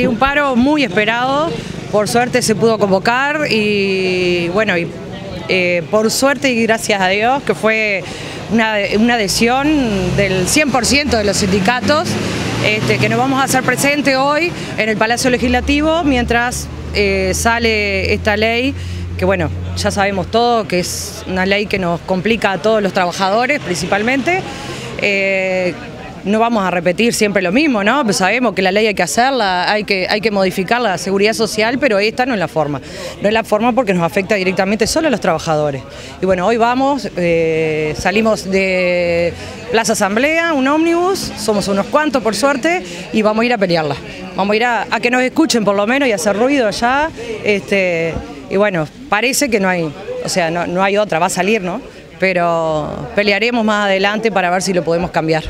Un paro muy esperado, por suerte se pudo convocar y bueno, y, eh, por suerte y gracias a Dios que fue una, adhesión del 100% de los sindicatos este, que nos vamos a hacer presente hoy en el Palacio Legislativo mientras eh, sale esta ley que bueno, ya sabemos todo que es una ley que nos complica a todos los trabajadores principalmente. Eh, no vamos a repetir siempre lo mismo, ¿no? Pues sabemos que la ley hay que hacerla, hay que, hay que modificar la seguridad social, pero esta no es la forma. No es la forma porque nos afecta directamente solo a los trabajadores. Y bueno, hoy vamos, eh, salimos de Plaza Asamblea, un ómnibus, somos unos cuantos por suerte, y vamos a ir a pelearla. Vamos a ir a, que nos escuchen por lo menos y hacer ruido allá. Este, y bueno, parece que no hay, o sea, no, no hay otra, va a salir, ¿no? Pero pelearemos más adelante para ver si lo podemos cambiar.